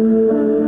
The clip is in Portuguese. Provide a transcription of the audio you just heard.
Música